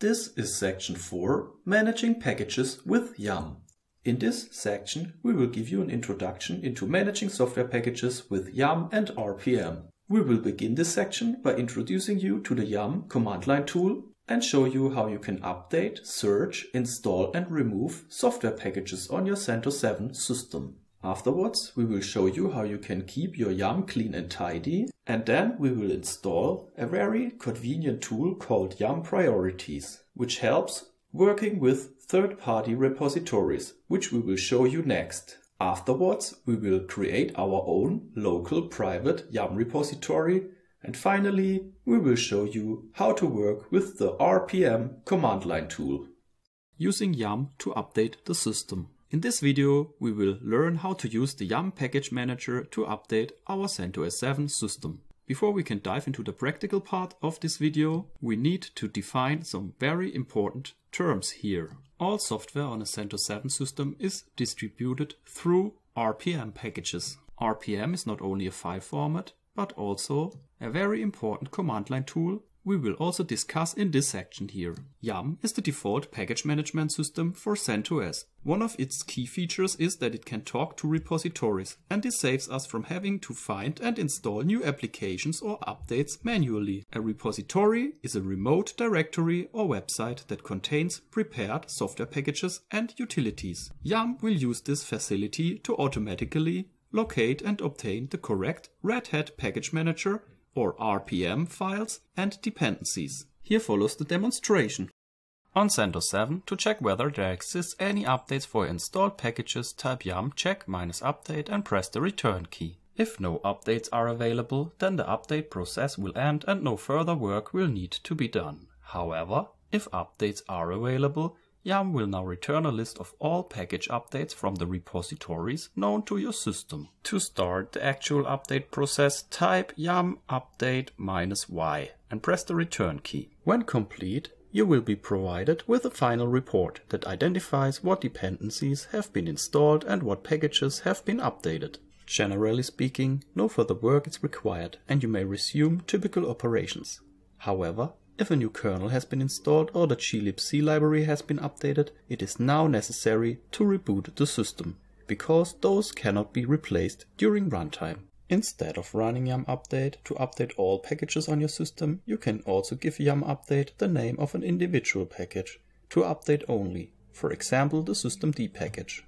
This is section 4, Managing Packages with Yum. In this section, we will give you an introduction into managing software packages with Yum and RPM. We will begin this section by introducing you to the Yum command line tool and show you how you can update, search, install and remove software packages on your CentOS 7 system. Afterwards, we will show you how you can keep your Yum clean and tidy, and then we will install a very convenient tool called Yum Priorities, which helps working with third-party repositories, which we will show you next. Afterwards, we will create our own local private Yum repository, and finally, we will show you how to work with the RPM command line tool. Using Yum to update the system. In this video, we will learn how to use the Yum package manager to update our CentOS 7 system. Before we can dive into the practical part of this video, we need to define some very important terms here. All software on a CentOS 7 system is distributed through RPM packages. RPM is not only a file format, but also a very important command line tool we will also discuss in this section here. Yum is the default package management system for CentOS. One of its key features is that it can talk to repositories, and this saves us from having to find and install new applications or updates manually. A repository is a remote directory or website that contains prepared software packages and utilities. Yum will use this facility to automatically locate and obtain the correct Red Hat package manager or RPM files and dependencies. Here follows the demonstration. On CentOS 7, to check whether there exists any updates for installed packages, type yum check minus update and press the return key. If no updates are available, then the update process will end and no further work will need to be done. However, if updates are available, Yum will now return a list of all package updates from the repositories known to your system. To start the actual update process, type yum update minus y and press the return key. When complete, you will be provided with a final report that identifies what dependencies have been installed and what packages have been updated. Generally speaking, no further work is required and you may resume typical operations. However, if a new kernel has been installed or the glibc library has been updated, it is now necessary to reboot the system, because those cannot be replaced during runtime. Instead of running yum update to update all packages on your system, you can also give yum update the name of an individual package to update only, for example the systemd package.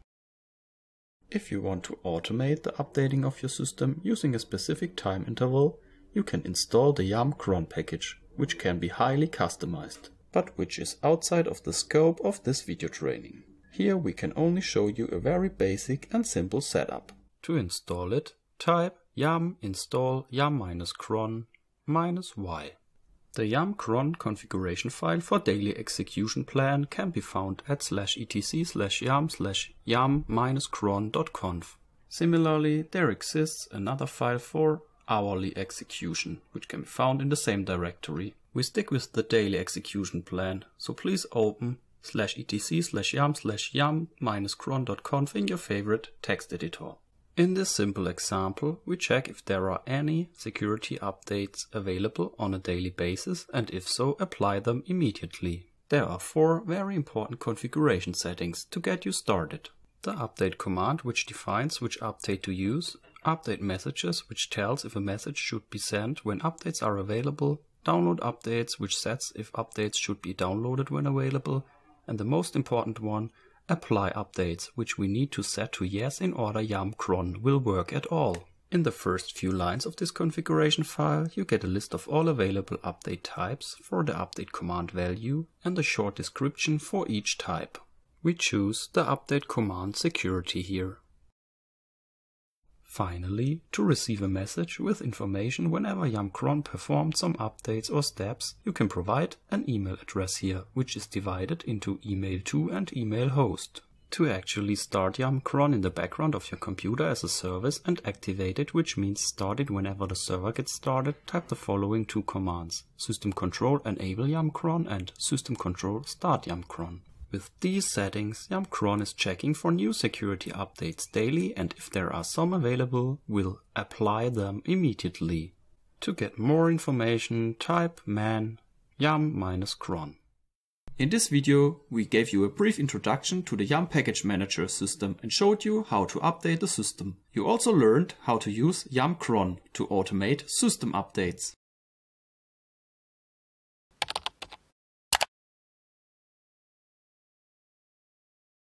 If you want to automate the updating of your system using a specific time interval, you can install the yum cron package which can be highly customized, but which is outside of the scope of this video training. Here we can only show you a very basic and simple setup. To install it, type yum install yum-cron y. The yum cron configuration file for daily execution plan can be found at slash etc slash yum slash yum-cron.conf. Similarly, there exists another file for hourly execution, which can be found in the same directory. We stick with the daily execution plan, so please open slash etc slash yum slash yum minus cron.conf in your favorite text editor. In this simple example, we check if there are any security updates available on a daily basis and if so, apply them immediately. There are four very important configuration settings to get you started. The update command which defines which update to use update messages, which tells if a message should be sent when updates are available, download updates, which sets if updates should be downloaded when available, and the most important one, apply updates, which we need to set to yes in order yum cron will work at all. In the first few lines of this configuration file, you get a list of all available update types for the update command value and a short description for each type. We choose the update command security here. Finally, to receive a message with information whenever Yum cron performed some updates or steps, you can provide an email address here, which is divided into email to and email host. To actually start Yum cron in the background of your computer as a service and activate it, which means start it whenever the server gets started, type the following two commands. System control enable Yum cron and system control start Yum cron. With these settings, Yum cron is checking for new security updates daily and if there are some available, will apply them immediately. To get more information, type man yum-cron. In this video, we gave you a brief introduction to the Yum Package Manager system and showed you how to update the system. You also learned how to use Yum cron to automate system updates.